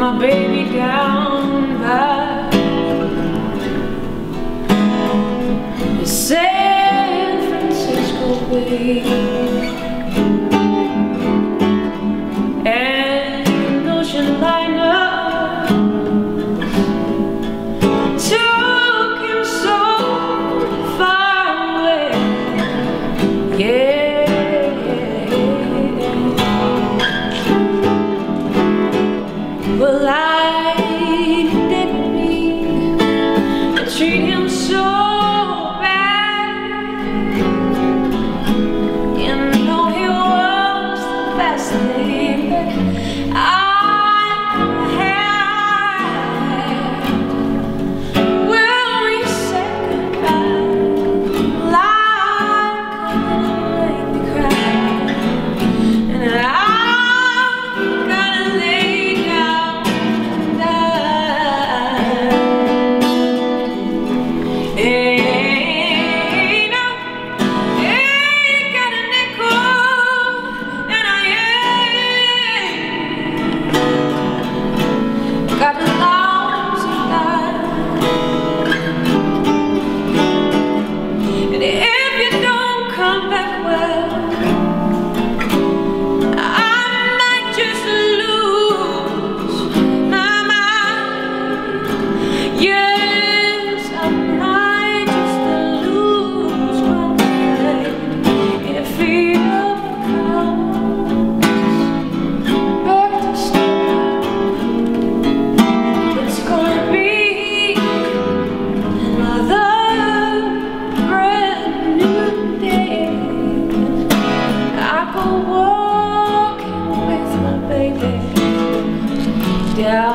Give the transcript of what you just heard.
my baby down by the San Francisco Bay. Well, I